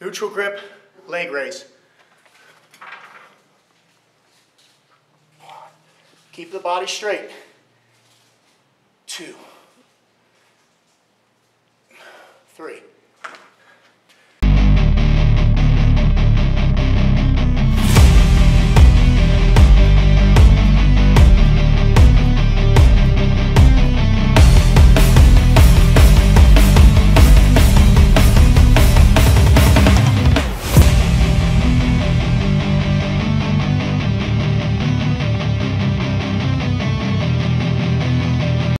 Neutral grip, leg raise. Keep the body straight. Two, three.